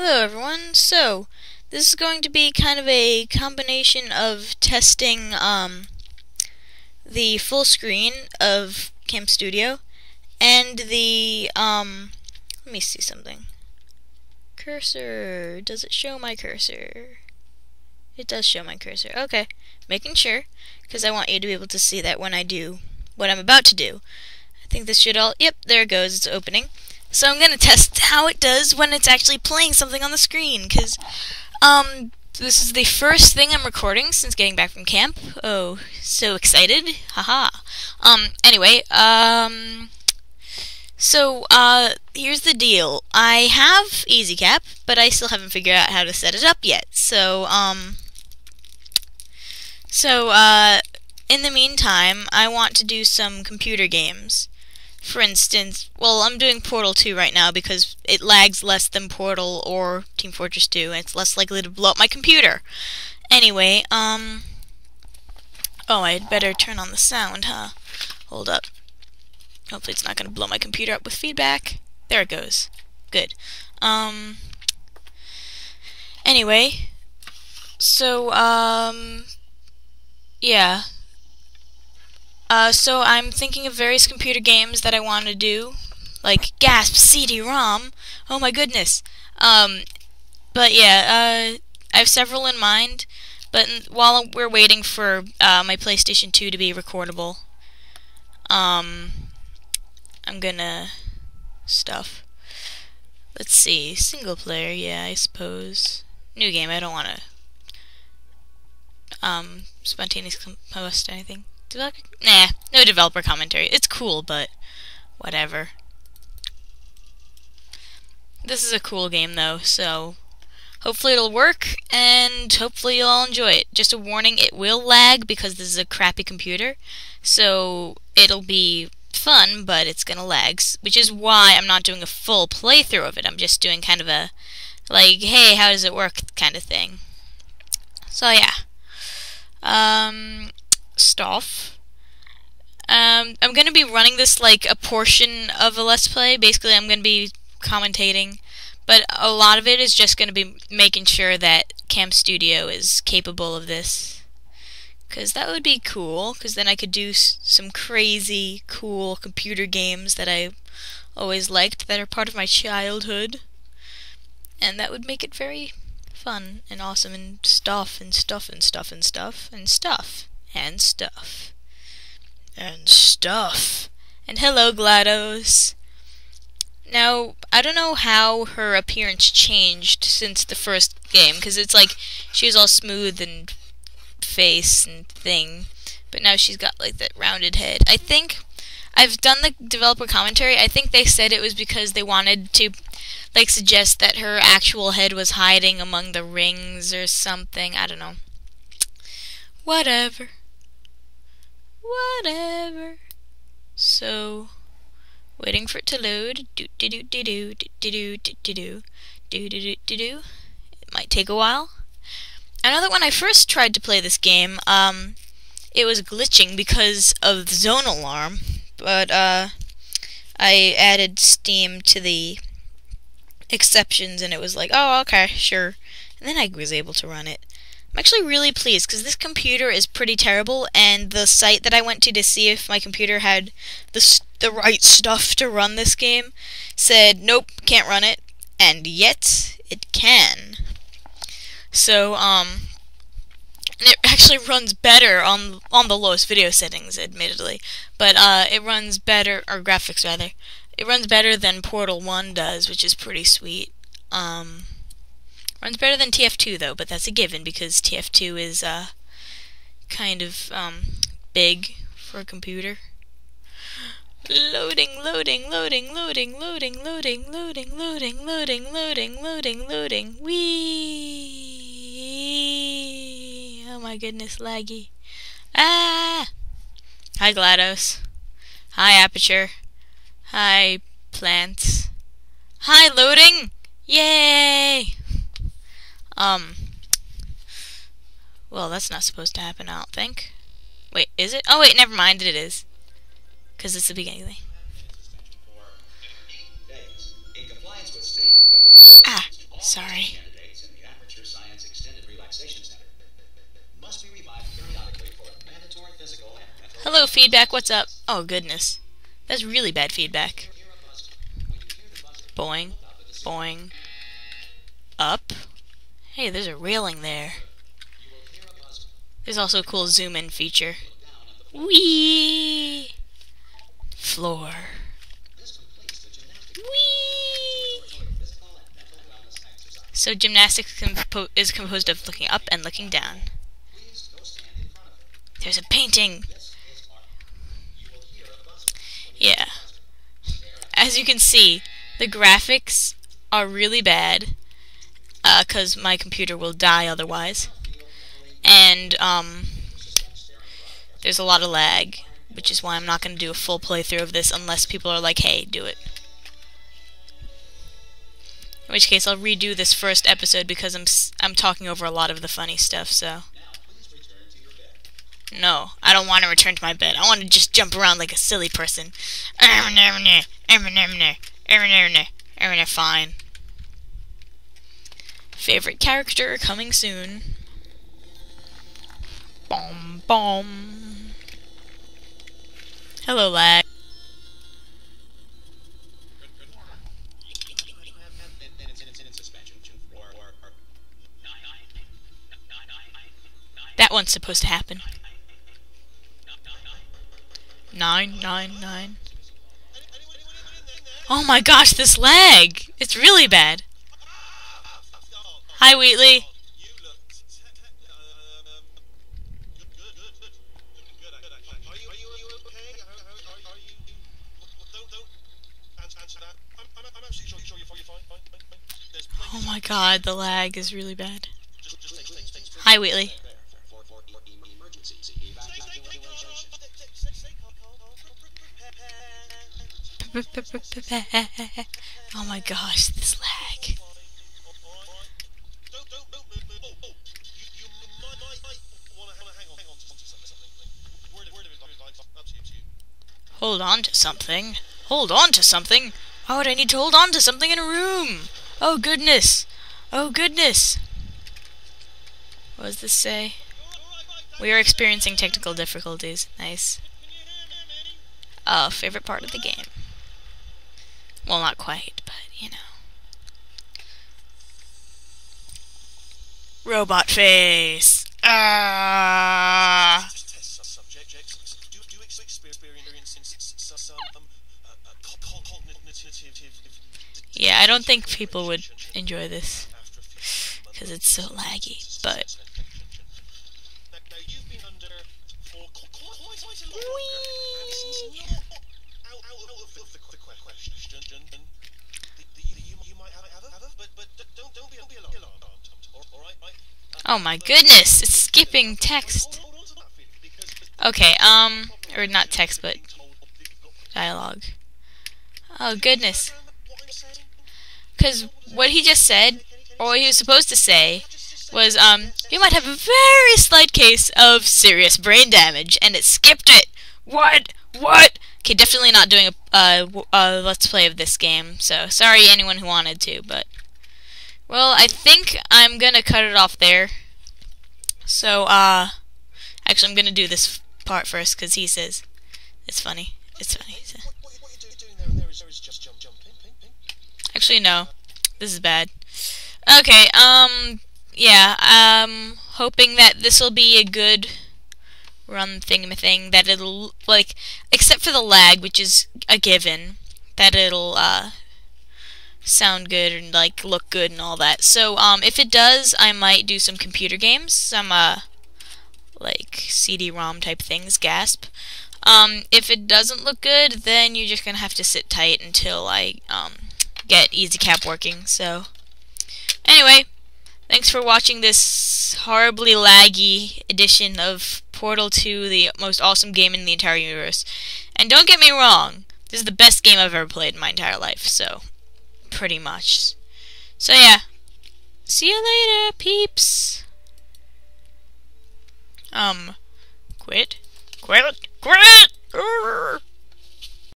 Hello everyone. So, this is going to be kind of a combination of testing um, the full screen of Cam Studio and the um, let me see something. Cursor. Does it show my cursor? It does show my cursor. Okay. Making sure because I want you to be able to see that when I do what I'm about to do. I think this should all Yep, there it goes. It's opening. So I'm going to test how it does when it's actually playing something on the screen, because um, this is the first thing I'm recording since getting back from camp. Oh, so excited. Haha. Um, anyway, um, so, uh, here's the deal. I have EasyCap, but I still haven't figured out how to set it up yet. So, um, so, uh, in the meantime, I want to do some computer games for instance, well, I'm doing Portal 2 right now because it lags less than Portal or Team Fortress 2, and it's less likely to blow up my computer. Anyway, um... Oh, I'd better turn on the sound, huh? Hold up. Hopefully it's not going to blow my computer up with feedback. There it goes. Good. Um... Anyway, so, um... Yeah, uh, so I'm thinking of various computer games that I want to do, like Gasp CD-ROM. Oh my goodness. Um, but yeah, uh, I have several in mind. But while we're waiting for uh, my PlayStation 2 to be recordable, um, I'm gonna stuff. Let's see, single player. Yeah, I suppose. New game. I don't want to um spontaneously post anything. Nah, no developer commentary. It's cool, but whatever. This is a cool game, though, so hopefully it'll work, and hopefully you'll all enjoy it. Just a warning, it will lag because this is a crappy computer, so it'll be fun, but it's gonna lag, which is why I'm not doing a full playthrough of it. I'm just doing kind of a, like, hey, how does it work kind of thing. So, yeah. Um, stuff. Um, I'm going to be running this like a portion of a Let's Play. Basically, I'm going to be commentating, but a lot of it is just going to be making sure that Cam Studio is capable of this. Because that would be cool, because then I could do some crazy, cool computer games that I always liked that are part of my childhood. And that would make it very fun and awesome and stuff and stuff and stuff and stuff and stuff and stuff. And stuff. And hello, GLaDOS. Now, I don't know how her appearance changed since the first game, because it's like she was all smooth and face and thing, but now she's got like that rounded head. I think I've done the developer commentary. I think they said it was because they wanted to like suggest that her actual head was hiding among the rings or something. I don't know. Whatever whatever. So, waiting for it to load. Do do do do do do do do do do do do do do. It might take a while. I know that when I first tried to play this game, um, it was glitching because of the zone alarm, but uh, I added Steam to the exceptions, and it was like, oh, okay, sure. And then I was able to run it. I'm actually really pleased because this computer is pretty terrible, and the site that I went to to see if my computer had the the right stuff to run this game said nope, can't run it, and yet it can. So um, and it actually runs better on on the lowest video settings, admittedly, but uh, it runs better or graphics rather. It runs better than Portal One does, which is pretty sweet. Um, Runs better than TF2 though, but that's a given because TF2 is uh, kind of um, big for a computer. Loading, loading, loading, loading, loading, loading, loading, loading, loading, loading, loading, loading. Wee! Oh my goodness, laggy. Ah! Hi, GLaDOS. Hi, Aperture. Hi, plants. Hi, loading! Yay! Um, well, that's not supposed to happen, I don't think. Wait, is it? Oh, wait, never mind, it is. Because it's the beginning thing. Ah, sorry. Hello, feedback, what's up? Oh, goodness. That's really bad feedback. Boing. Boing. Up. Hey, there's a railing there. There's also a cool zoom in feature. Wee. Floor. Wee. So gymnastics compo is composed of looking up and looking down. There's a painting. Yeah. As you can see, the graphics are really bad because uh, my computer will die otherwise. And um, there's a lot of lag, which is why I'm not going to do a full playthrough of this unless people are like, hey, do it. In which case, I'll redo this first episode because I'm I'm talking over a lot of the funny stuff. So. No, I don't want to return to my bed. I want to just jump around like a silly person. Fine. Favorite character coming soon. Bomb bomb. Hello, lag. That one's supposed to happen. Nine, nine, nine. Oh my gosh, this lag! It's really bad. Hi, Wheatley. Oh my god, the lag is really bad. Hi, Wheatley. oh my gosh, Hold on to something. Hold on to something? Why would I need to hold on to something in a room? Oh goodness. Oh goodness. What does this say? We are experiencing technical difficulties. Nice. Oh, favorite part of the game. Well, not quite, but you know. Robot face. Ah. Yeah, I don't think people would enjoy this because it's so laggy, but. Oh my goodness, it's skipping text. Okay, um, or not text, but dialogue. Oh goodness. Because what he just said, or what he was supposed to say, was, um, you might have a very slight case of serious brain damage, and it skipped it. What? What? Okay, definitely not doing a, uh, a let's play of this game, so sorry anyone who wanted to, but, well, I think I'm gonna cut it off there. So, uh, actually I'm gonna do this part first, because he says, it's funny, it's funny. So. Actually, no. This is bad. Okay, um, yeah, um, hoping that this will be a good run thing, that it'll, like, except for the lag, which is a given, that it'll, uh, sound good and, like, look good and all that. So, um, if it does, I might do some computer games, some, uh, like, CD-ROM type things, gasp. Um, if it doesn't look good, then you're just gonna have to sit tight until I, um, get EasyCap working. So, anyway, thanks for watching this horribly laggy edition of Portal 2, the most awesome game in the entire universe. And don't get me wrong, this is the best game I've ever played in my entire life, so, pretty much. So yeah, see you later, peeps. Um, quit, quit, quit! Urgh.